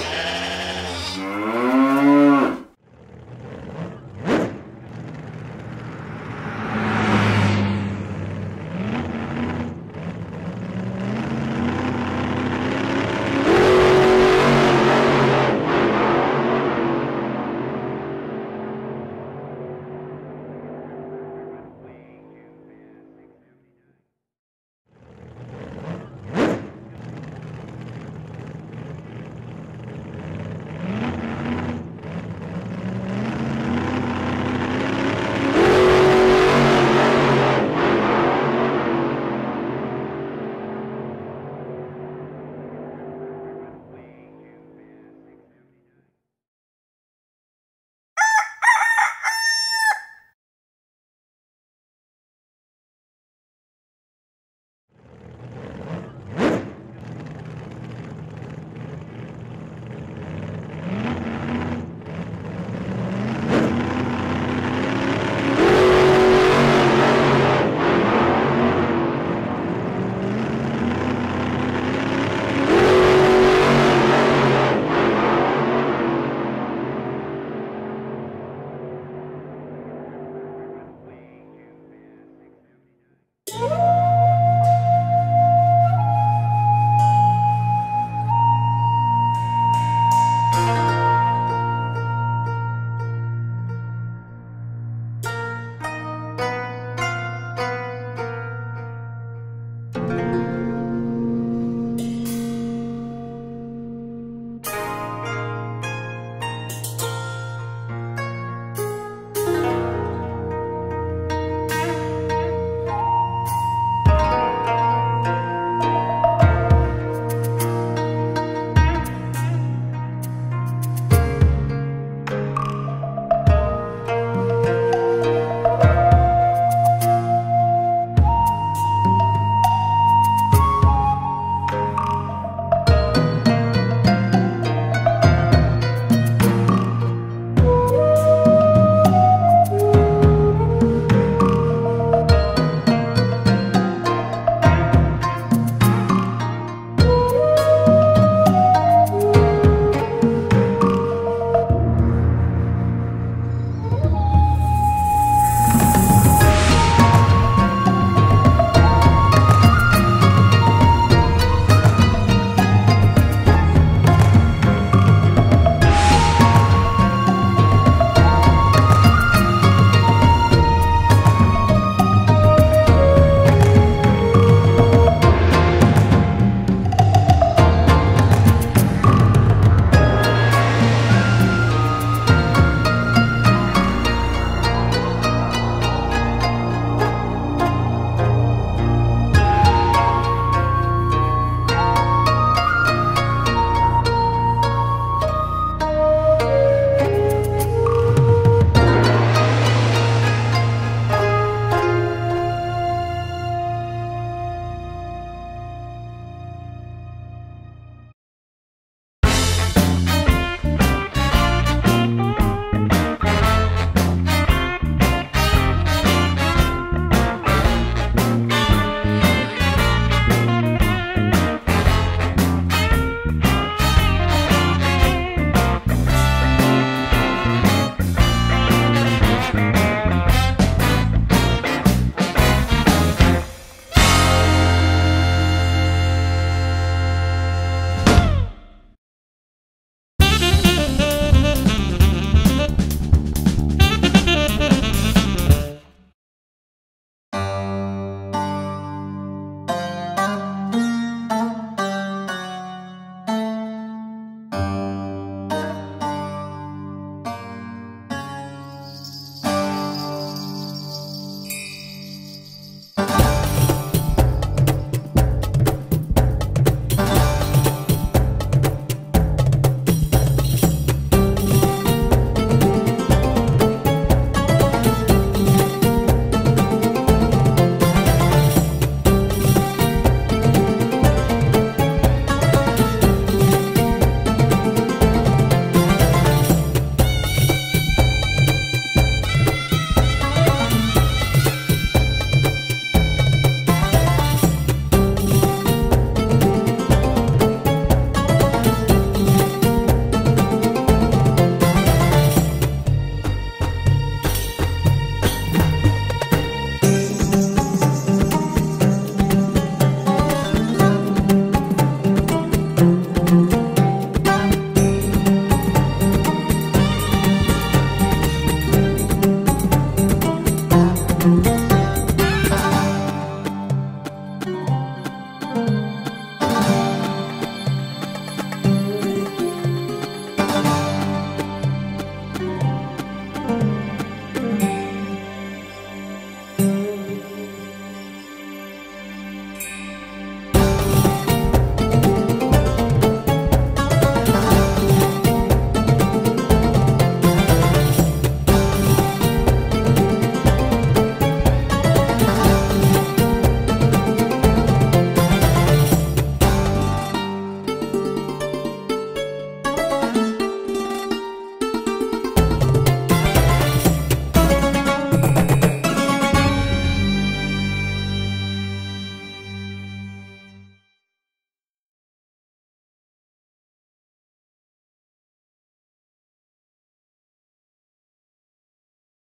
Yeah.